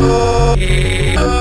Oh,